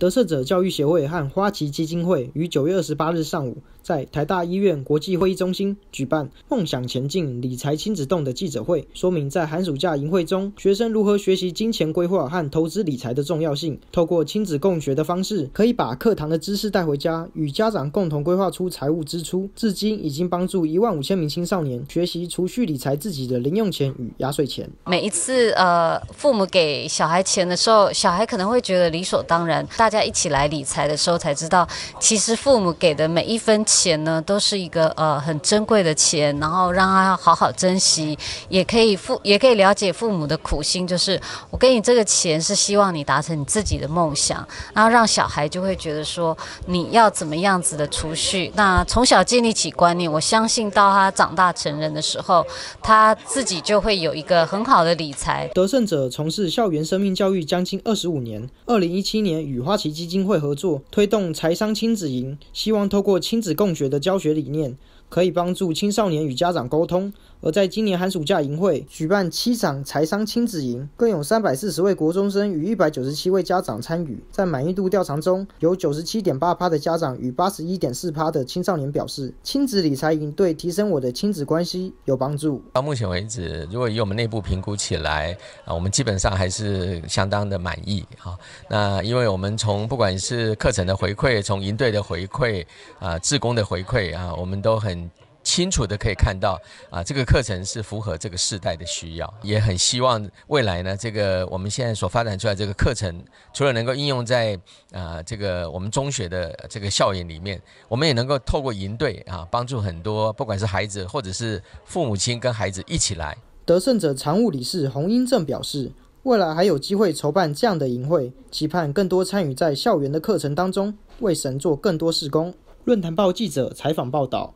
得胜者教育协会和花旗基金会于九月二十八日上午，在台大医院国际会议中心举办“梦想前进理财亲子洞”的记者会，说明在寒暑假营会中，学生如何学习金钱规划和投资理财的重要性。透过亲子共学的方式，可以把课堂的知识带回家，与家长共同规划出财务支出。至今已经帮助一万五千名青少年学习储蓄理财自己的零用钱与压岁钱。每一次呃，父母给小孩钱的时候，小孩可能会觉得理所当然。大家一起来理财的时候，才知道其实父母给的每一分钱呢，都是一个呃很珍贵的钱，然后让他好好珍惜，也可以父也可以了解父母的苦心，就是我给你这个钱是希望你达成你自己的梦想，然后让小孩就会觉得说你要怎么样子的储蓄，那从小建立起观念，我相信到他长大成人的时候，他自己就会有一个很好的理财。得胜者从事校园生命教育将近二十五年，二零一七年雨花其基金会合作推动财商亲子营，希望透过亲子共学的教学理念。可以帮助青少年与家长沟通。而在今年寒暑假营会举办七场财商亲子营，更有三百四十位国中生与一百九十七位家长参与。在满意度调查中，有九十七点八趴的家长与八十一点四趴的青少年表示，亲子理财营对提升我的亲子关系有帮助。到目前为止，如果以我们内部评估起来啊，我们基本上还是相当的满意啊。那因为我们从从不管是课程的回馈，从营队的回馈啊，志工的回馈啊，我们都很。清楚的可以看到啊，这个课程是符合这个时代的需要，也很希望未来呢，这个我们现在所发展出来这个课程，除了能够应用在啊这个我们中学的这个校园里面，我们也能够透过营队啊，帮助很多不管是孩子或者是父母亲跟孩子一起来。得胜者常务理事洪英正表示，未来还有机会筹办这样的营会，期盼更多参与在校园的课程当中，为神做更多事工。论坛报记者采访报道。